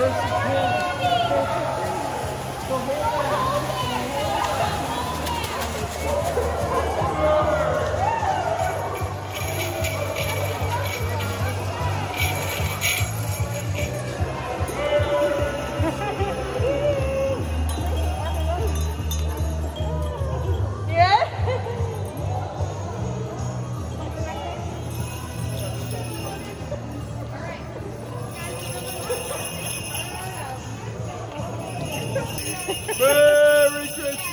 First and 12. Merry Christmas!